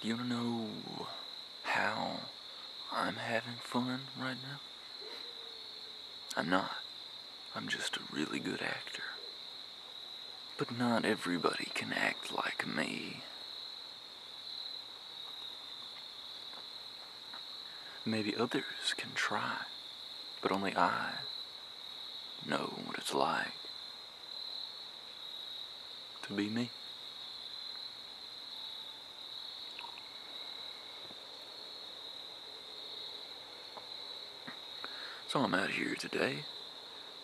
Do you know how I'm having fun right now? I'm not. I'm just a really good actor. But not everybody can act like me. Maybe others can try, but only I know what it's like to be me. So I'm out here today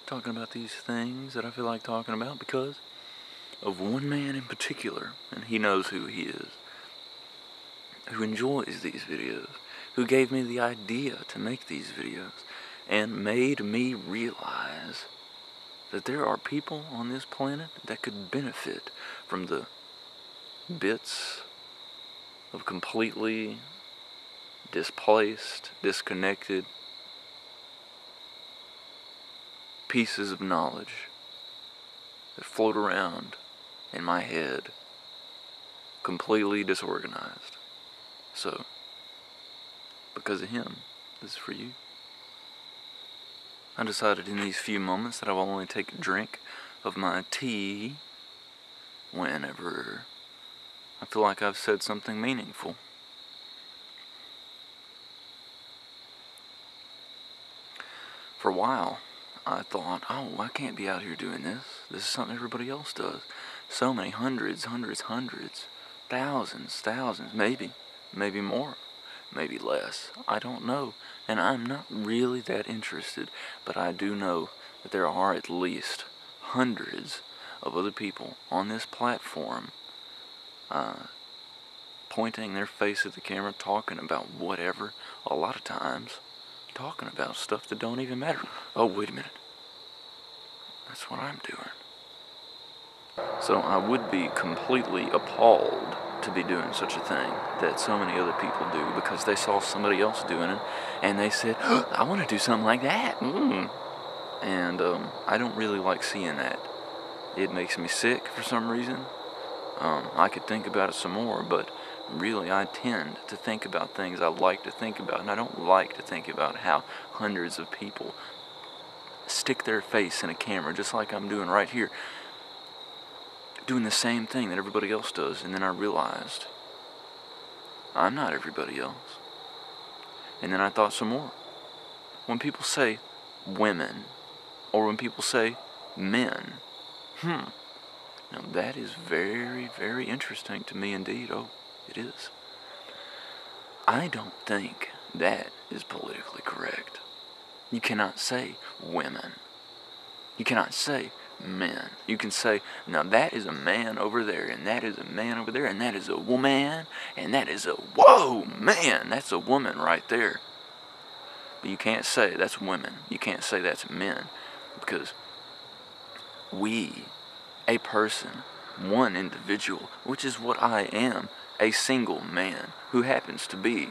talking about these things that I feel like talking about because of one man in particular, and he knows who he is, who enjoys these videos, who gave me the idea to make these videos, and made me realize that there are people on this planet that could benefit from the bits of completely displaced, disconnected pieces of knowledge that float around in my head, completely disorganized. So, because of him, this is for you. I decided in these few moments that I will only take a drink of my tea whenever I feel like I've said something meaningful. For a while, I thought, oh, I can't be out here doing this. This is something everybody else does. So many hundreds, hundreds, hundreds, thousands, thousands, maybe, maybe more, maybe less. I don't know. And I'm not really that interested, but I do know that there are at least hundreds of other people on this platform uh, pointing their face at the camera, talking about whatever, a lot of times talking about stuff that don't even matter. Oh, wait a minute. That's what I'm doing. So I would be completely appalled to be doing such a thing that so many other people do because they saw somebody else doing it and they said, oh, I want to do something like that. Mm. And um, I don't really like seeing that. It makes me sick for some reason. Um, I could think about it some more, but really I tend to think about things I like to think about, and I don't like to think about how hundreds of people stick their face in a camera, just like I'm doing right here, doing the same thing that everybody else does, and then I realized I'm not everybody else. And then I thought some more. When people say women, or when people say men, hmm, now that is very, very interesting to me indeed. Oh, it is. I don't think that is politically correct. You cannot say women. You cannot say men. You can say, now that is a man over there, and that is a man over there, and that is a woman, and that is a, whoa, man, that's a woman right there. But you can't say that's women. You can't say that's men. Because we, a person, one individual, which is what I am, a single man who happens to be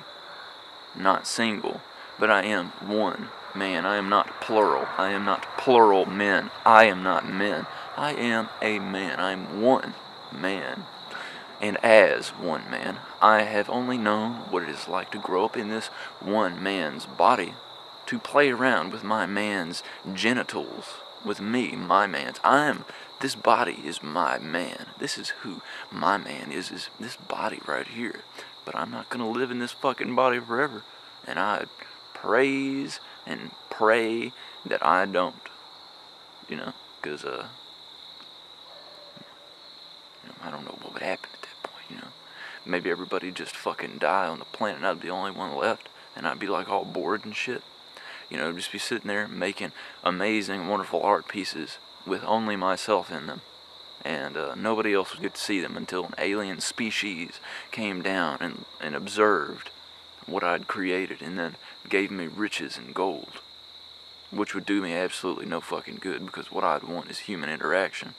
not single, but I am one man. I am not plural. I am not plural men. I am not men. I am a man. I am one man. And as one man, I have only known what it is like to grow up in this one man's body, to play around with my man's genitals, with me, my man's. I am this body is my man. This is who my man is, is this body right here. But I'm not gonna live in this fucking body forever. And I praise and pray that I don't. You know, because, uh, you know, I don't know what would happen at that point, you know. Maybe everybody just fucking die on the planet and I'd be the only one left. And I'd be like all bored and shit. You know, just be sitting there making amazing, wonderful art pieces with only myself in them. And uh, nobody else would get to see them until an alien species came down and, and observed what I'd created and then gave me riches and gold. Which would do me absolutely no fucking good because what I'd want is human interaction.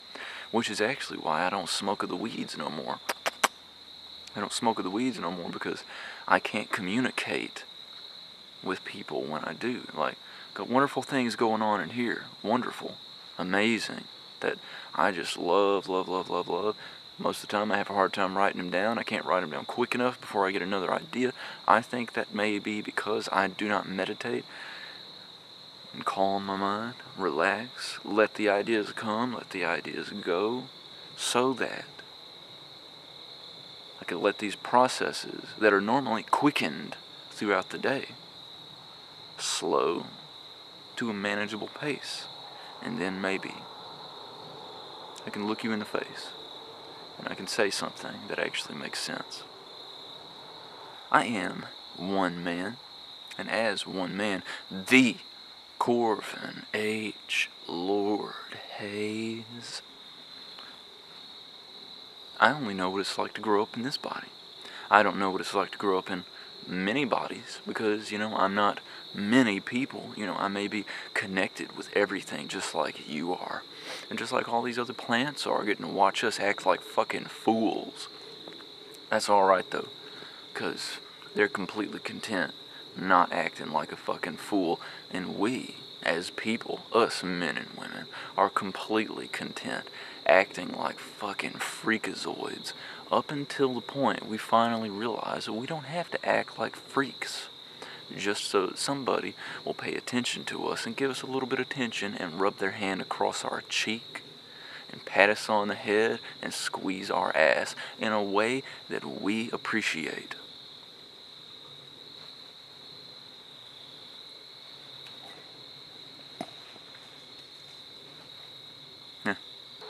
Which is actually why I don't smoke of the weeds no more. I don't smoke of the weeds no more because I can't communicate with people when I do. Like, got wonderful things going on in here. Wonderful amazing that I just love, love, love, love, love. Most of the time, I have a hard time writing them down. I can't write them down quick enough before I get another idea. I think that may be because I do not meditate and calm my mind, relax, let the ideas come, let the ideas go, so that I can let these processes that are normally quickened throughout the day slow to a manageable pace. And then maybe I can look you in the face and I can say something that actually makes sense. I am one man, and as one man, the Corvon H. Lord Hayes. I only know what it's like to grow up in this body. I don't know what it's like to grow up in many bodies because, you know, I'm not many people. You know, I may be connected with everything just like you are. And just like all these other plants are, getting to watch us act like fucking fools. That's alright though, because they're completely content not acting like a fucking fool. And we, as people, us men and women, are completely content acting like fucking freakazoids up until the point we finally realize that we don't have to act like freaks just so that somebody will pay attention to us and give us a little bit of attention and rub their hand across our cheek and pat us on the head and squeeze our ass in a way that we appreciate.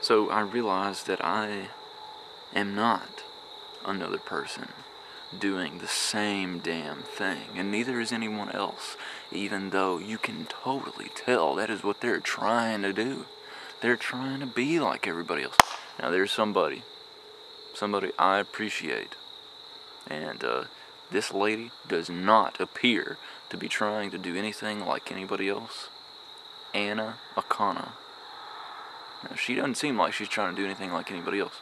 So I realized that I am not another person doing the same damn thing, and neither is anyone else, even though you can totally tell that is what they're trying to do. They're trying to be like everybody else. Now, there's somebody, somebody I appreciate, and uh, this lady does not appear to be trying to do anything like anybody else. Anna Akana. Now, she doesn't seem like she's trying to do anything like anybody else.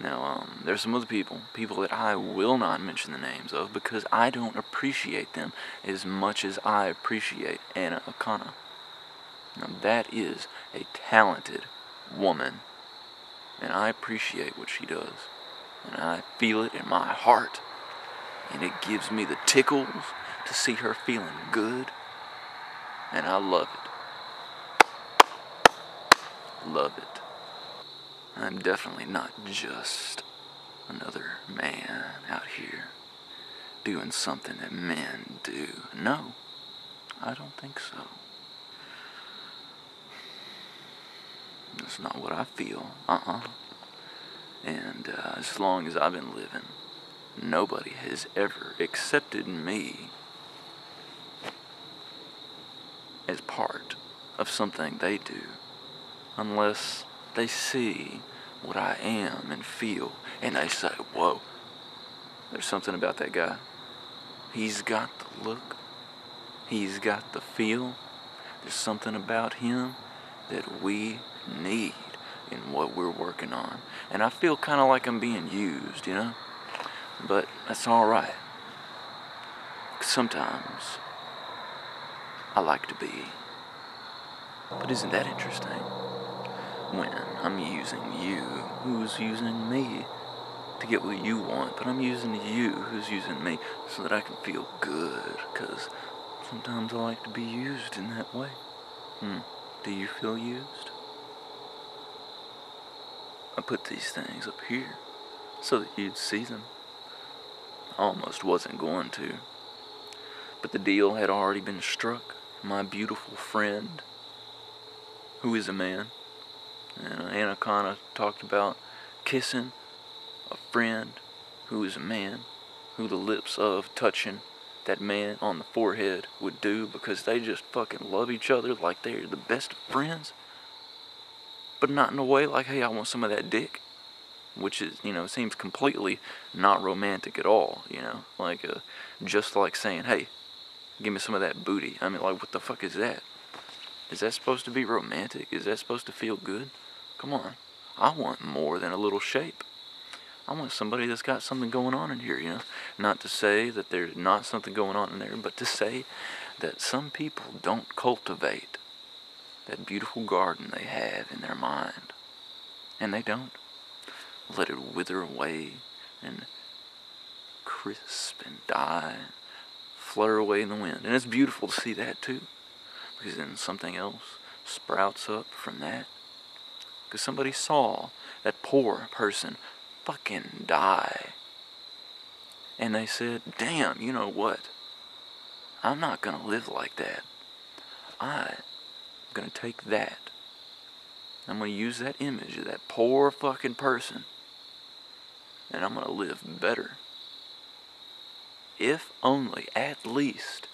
Now, um, there's some other people, people that I will not mention the names of because I don't appreciate them as much as I appreciate Anna Akana. Now, that is a talented woman, and I appreciate what she does, and I feel it in my heart, and it gives me the tickles to see her feeling good, and I love it. Love it. I'm definitely not just another man out here doing something that men do. No, I don't think so. That's not what I feel. Uh uh And uh, as long as I've been living, nobody has ever accepted me as part of something they do unless they see what I am and feel, and they say, Whoa, there's something about that guy. He's got the look, he's got the feel. There's something about him that we need in what we're working on. And I feel kind of like I'm being used, you know? But that's alright. Sometimes I like to be. But isn't that interesting? When I'm using you, who's using me to get what you want, but I'm using you, who's using me, so that I can feel good, because sometimes I like to be used in that way. Hmm, do you feel used? I put these things up here so that you'd see them. I almost wasn't going to, but the deal had already been struck. My beautiful friend, who is a man, and Anna Akana talked about kissing a friend who is a man, who the lips of touching that man on the forehead would do because they just fucking love each other like they're the best of friends. But not in a way like, hey, I want some of that dick. Which is, you know, seems completely not romantic at all, you know. Like, uh, just like saying, hey, give me some of that booty. I mean, like, what the fuck is that? Is that supposed to be romantic? Is that supposed to feel good? Come on. I want more than a little shape. I want somebody that's got something going on in here, you know. Not to say that there's not something going on in there, but to say that some people don't cultivate that beautiful garden they have in their mind. And they don't. let it wither away and crisp and die, and flutter away in the wind. And it's beautiful to see that too, because then something else sprouts up from that. Because somebody saw that poor person fucking die. And they said, damn, you know what? I'm not going to live like that. I'm going to take that. I'm going to use that image of that poor fucking person. And I'm going to live better. If only, at least,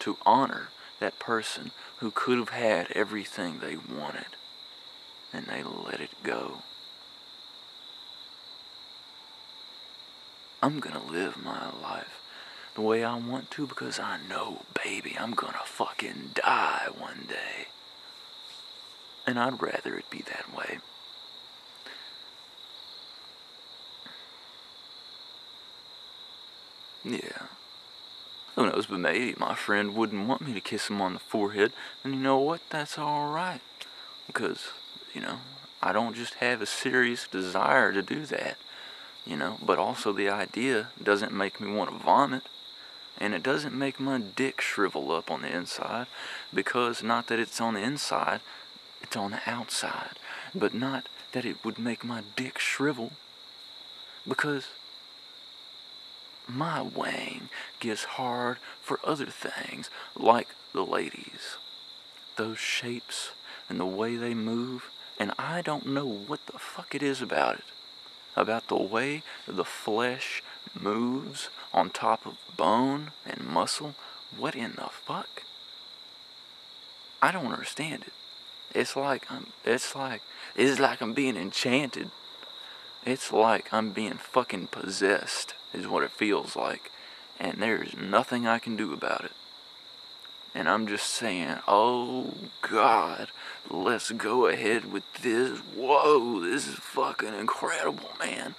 to honor that person who could have had everything they wanted and they let it go. I'm gonna live my life the way I want to because I know, baby, I'm gonna fucking die one day. And I'd rather it be that way. Yeah. Who knows, but maybe my friend wouldn't want me to kiss him on the forehead. And you know what? That's alright. Because, you know, I don't just have a serious desire to do that. You know, but also the idea doesn't make me want to vomit. And it doesn't make my dick shrivel up on the inside. Because not that it's on the inside, it's on the outside. But not that it would make my dick shrivel. Because my wang gets hard for other things, like the ladies. Those shapes and the way they move, and I don't know what the fuck it is about it. About the way the flesh moves on top of bone and muscle. What in the fuck? I don't understand it. It's like I'm it's like it's like I'm being enchanted. It's like I'm being fucking possessed is what it feels like. And there's nothing I can do about it. And I'm just saying, oh God, let's go ahead with this. Whoa, this is fucking incredible, man.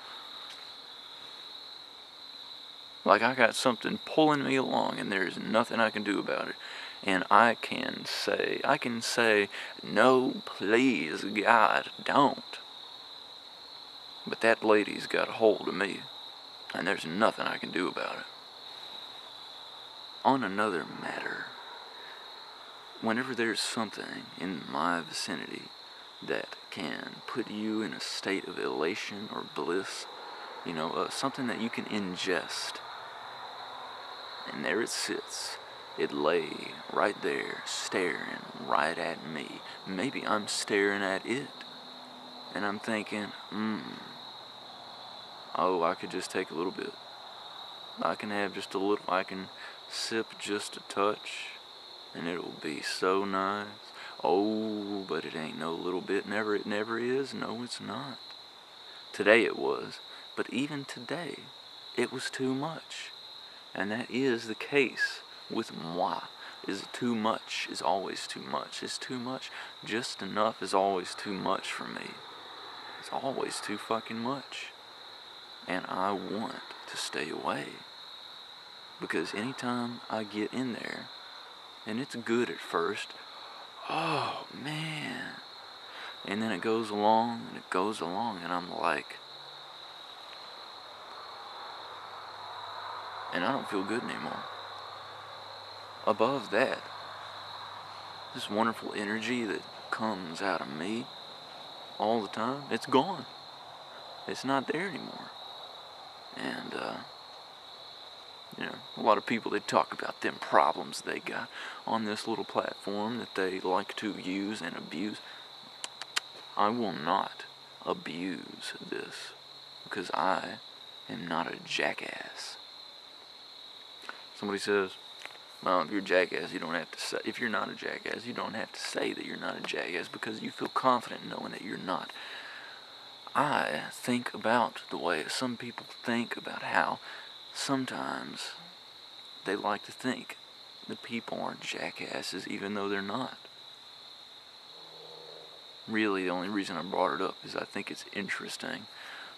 Like I got something pulling me along and there's nothing I can do about it. And I can say, I can say, no, please, God, don't. But that lady's got a hold of me and there's nothing I can do about it. On another matter, whenever there's something in my vicinity that can put you in a state of elation or bliss, you know, uh, something that you can ingest, and there it sits. It lay right there, staring right at me. Maybe I'm staring at it. And I'm thinking, hmm, oh, I could just take a little bit. I can have just a little, I can sip just a touch, and it'll be so nice. Oh, but it ain't no little bit, never, it never is. No, it's not. Today it was, but even today, it was too much. And that is the case with moi. Is too much is always too much. Is too much. Just enough is always too much for me. It's always too fucking much. And I want to stay away. Because anytime I get in there, and it's good at first, oh man. And then it goes along and it goes along, and I'm like, and I don't feel good anymore. Above that, this wonderful energy that comes out of me all the time, it's gone. It's not there anymore. And, uh, you know, a lot of people, they talk about them problems they got on this little platform that they like to use and abuse. I will not abuse this because I am not a jackass. Somebody says, well, if you're a jackass, you don't have to say, if you're not a jackass, you don't have to say that you're not a jackass because you feel confident knowing that you're not. I think about the way some people think about how sometimes they like to think that people are jackasses even though they're not. Really, the only reason I brought it up is I think it's interesting.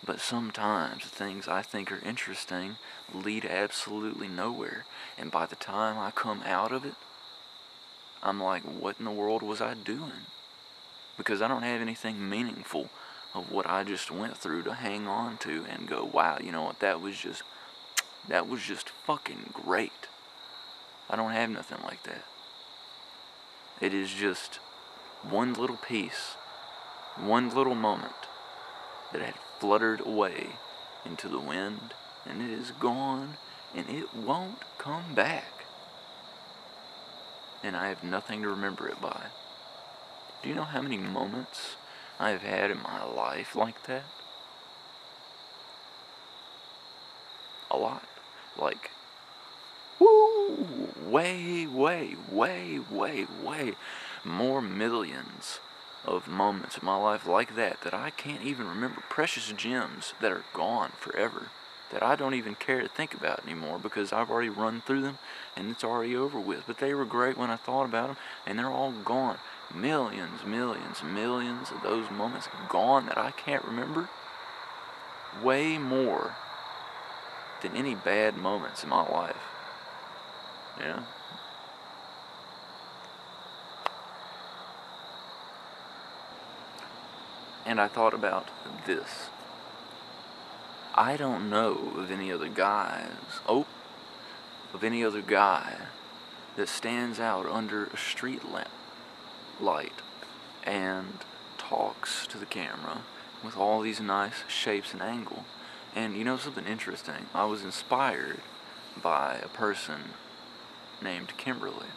But sometimes the things I think are interesting lead absolutely nowhere. And by the time I come out of it, I'm like, what in the world was I doing? Because I don't have anything meaningful of what I just went through to hang on to and go, wow, you know what, that was just, that was just fucking great. I don't have nothing like that. It is just one little piece, one little moment that had fluttered away into the wind and it is gone and it won't come back. And I have nothing to remember it by. Do you know how many moments I've had in my life like that? A lot. Like, woo, way, way, way, way, way more millions of moments in my life like that that I can't even remember. Precious gems that are gone forever that I don't even care to think about anymore because I've already run through them and it's already over with. But they were great when I thought about them and they're all gone. Millions, millions, millions of those moments gone that I can't remember. Way more than any bad moments in my life. You know? And I thought about this. I don't know of any other guys, oh, of any other guy that stands out under a street lamp light and talks to the camera with all these nice shapes and angle. And you know something interesting? I was inspired by a person named Kimberly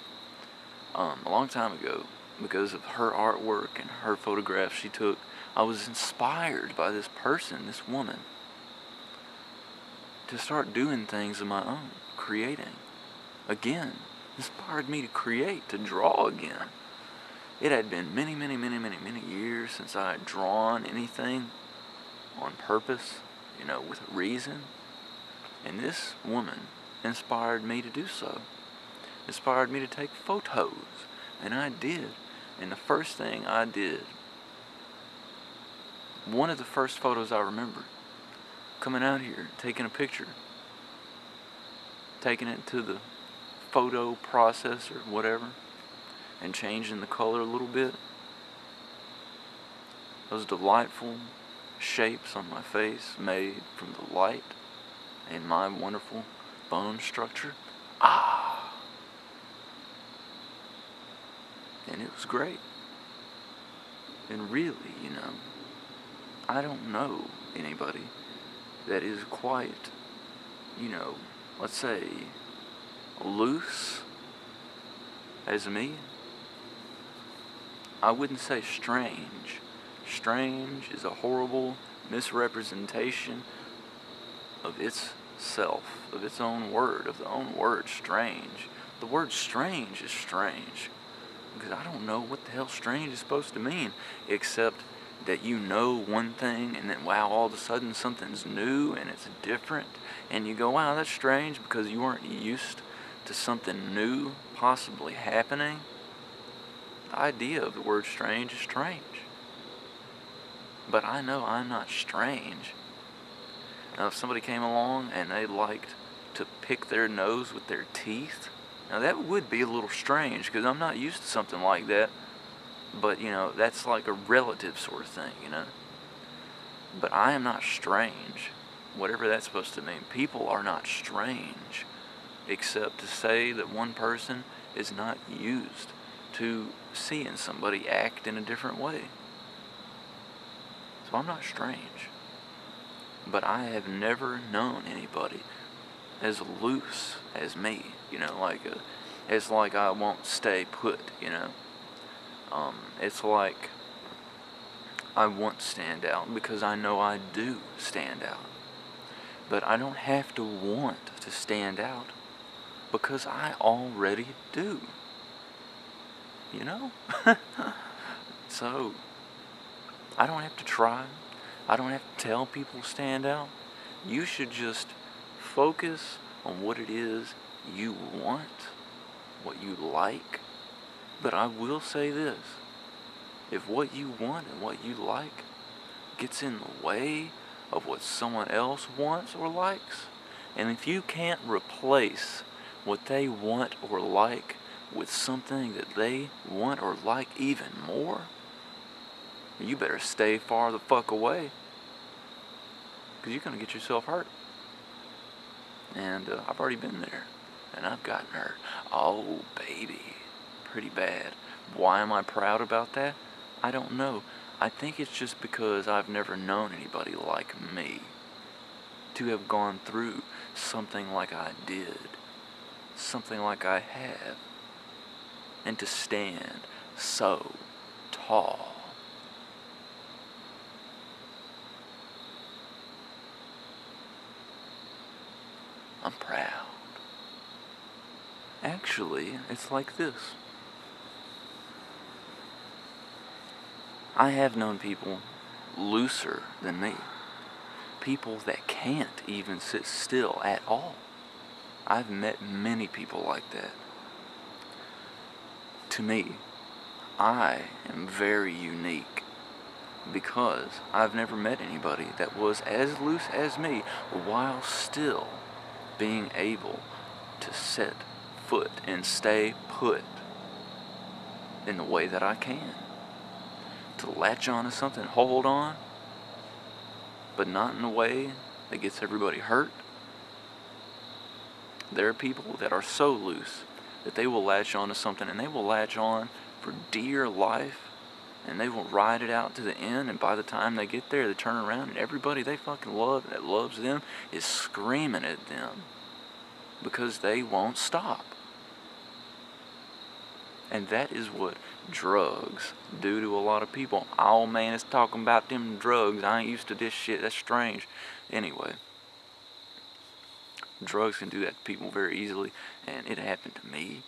um, a long time ago because of her artwork and her photographs she took. I was inspired by this person, this woman to start doing things of my own, creating. Again, inspired me to create, to draw again. It had been many, many, many, many, many years since I had drawn anything on purpose, you know, with reason. And this woman inspired me to do so. Inspired me to take photos. And I did. And the first thing I did, one of the first photos I remember, coming out here, taking a picture, taking it to the photo processor, whatever, and changing the color a little bit. Those delightful shapes on my face made from the light and my wonderful bone structure. Ah! And it was great. And really, you know, I don't know anybody that is quite, you know, let's say, loose as me. I wouldn't say strange. Strange is a horrible misrepresentation of its self, of its own word, of the own word strange. The word strange is strange because I don't know what the hell strange is supposed to mean except that you know one thing and then wow all of a sudden something's new and it's different and you go wow that's strange because you weren't used to something new possibly happening idea of the word strange is strange but I know I'm not strange now if somebody came along and they liked to pick their nose with their teeth now that would be a little strange because I'm not used to something like that but, you know, that's like a relative sort of thing, you know. But I am not strange, whatever that's supposed to mean. People are not strange, except to say that one person is not used to seeing somebody act in a different way. So I'm not strange. But I have never known anybody as loose as me, you know, like a, it's like I won't stay put, you know. Um, it's like I want to stand out because I know I do stand out. But I don't have to want to stand out because I already do. You know? so, I don't have to try. I don't have to tell people to stand out. You should just focus on what it is you want, what you like, but I will say this if what you want and what you like gets in the way of what someone else wants or likes, and if you can't replace what they want or like with something that they want or like even more, you better stay far the fuck away. Because you're going to get yourself hurt. And uh, I've already been there. And I've gotten hurt. Oh, baby. Pretty bad. Why am I proud about that? I don't know. I think it's just because I've never known anybody like me to have gone through something like I did, something like I have, and to stand so tall. I'm proud. Actually, it's like this. I have known people looser than me. People that can't even sit still at all. I've met many people like that. To me, I am very unique because I've never met anybody that was as loose as me while still being able to set foot and stay put in the way that I can. To latch on to something, hold on, but not in a way that gets everybody hurt. There are people that are so loose that they will latch on to something and they will latch on for dear life and they will ride it out to the end and by the time they get there they turn around and everybody they fucking love that loves them is screaming at them because they won't stop. And that is what drugs do to a lot of people. Oh man, it's talking about them drugs. I ain't used to this shit. That's strange. Anyway, drugs can do that to people very easily, and it happened to me.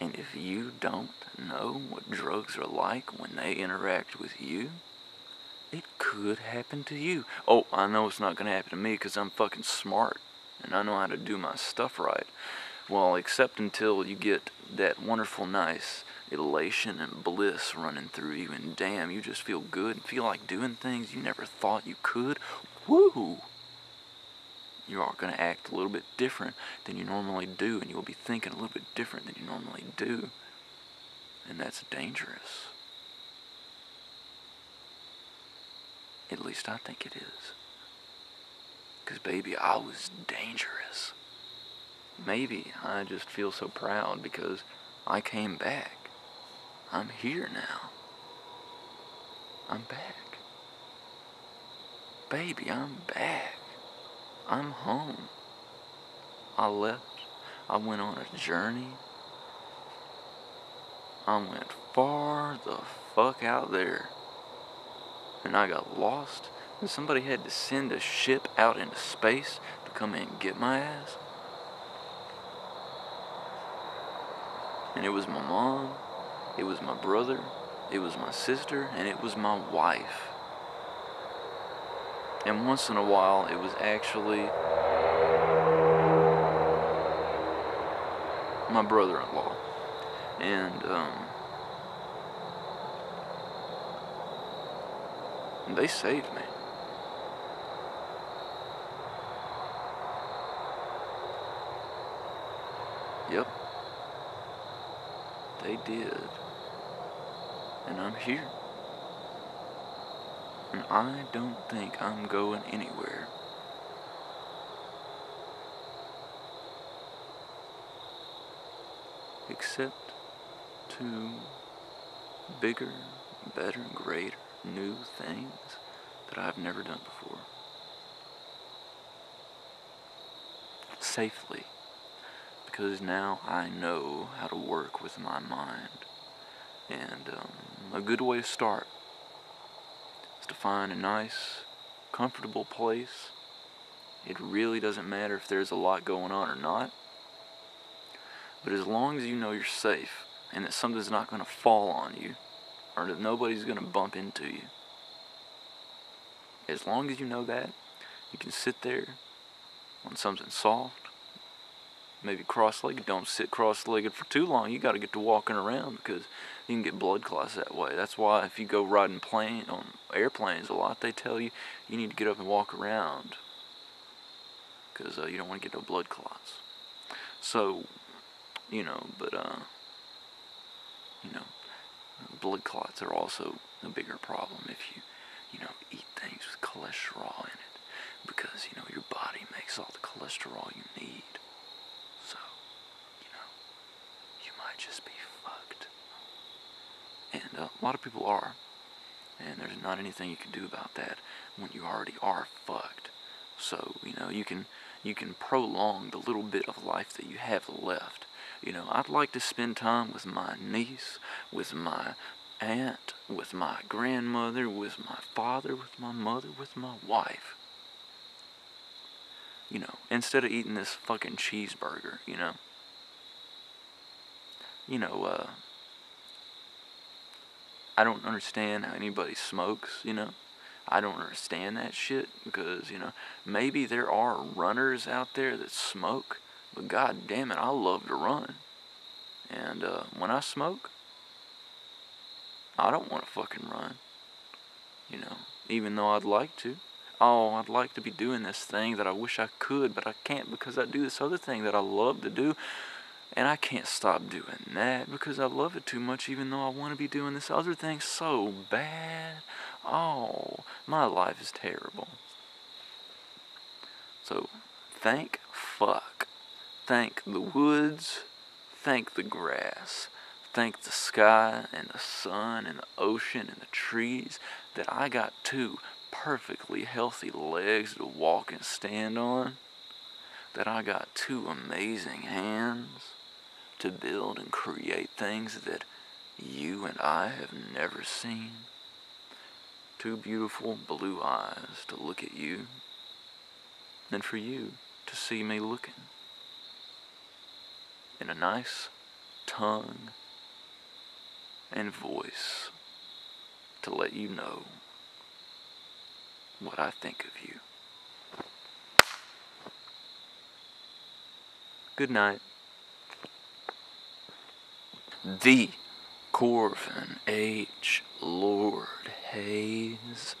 And if you don't know what drugs are like when they interact with you, it could happen to you. Oh, I know it's not going to happen to me because I'm fucking smart and I know how to do my stuff right. Well, except until you get that wonderful, nice elation and bliss running through you, and damn, you just feel good and feel like doing things you never thought you could. Woo! You are going to act a little bit different than you normally do, and you'll be thinking a little bit different than you normally do. And that's dangerous. At least I think it is. Because, baby, I was dangerous. Maybe I just feel so proud because I came back. I'm here now. I'm back. Baby, I'm back. I'm home. I left. I went on a journey. I went far the fuck out there. And I got lost and somebody had to send a ship out into space to come in and get my ass. And it was my mom, it was my brother, it was my sister, and it was my wife. And once in a while, it was actually my brother in law. And, um, they saved me. Yep. They did. And I'm here. And I don't think I'm going anywhere. Except to bigger, better, greater, new things that I've never done before. Safely because now I know how to work with my mind. And um, a good way to start to find a nice, comfortable place. It really doesn't matter if there's a lot going on or not. But as long as you know you're safe and that something's not going to fall on you or that nobody's going to bump into you, as long as you know that, you can sit there on something soft maybe cross-legged. Don't sit cross-legged for too long. You got to get to walking around because you can get blood clots that way. That's why if you go riding plane on airplanes a lot, they tell you you need to get up and walk around because uh, you don't want to get no blood clots. So, you know, but uh, you know, blood clots are also a bigger problem if you, you know, eat things with cholesterol in it. Because, you know, your body makes all the cholesterol you need. So, you know, you might just be fucked. And uh, a lot of people are. And there's not anything you can do about that when you already are fucked. So, you know, you can you can prolong the little bit of life that you have left. You know, I'd like to spend time with my niece, with my aunt, with my grandmother, with my father, with my mother, with my wife. You know, instead of eating this fucking cheeseburger, you know. You know, uh, I don't understand how anybody smokes, you know. I don't understand that shit because, you know, maybe there are runners out there that smoke, but god damn it, I love to run. And uh, when I smoke, I don't want to fucking run. You know, even though I'd like to. Oh, I'd like to be doing this thing that I wish I could, but I can't because I do this other thing that I love to do. And I can't stop doing that because I love it too much, even though I want to be doing this other thing so bad. Oh, my life is terrible. So, thank fuck. Thank the woods. Thank the grass. Thank the sky and the sun and the ocean and the trees that I got two perfectly healthy legs to walk and stand on. That I got two amazing hands to build and create things that you and I have never seen. Two beautiful blue eyes to look at you, and for you to see me looking. In a nice tongue and voice to let you know what I think of you. Good night the Corvon H. Lord Hayes.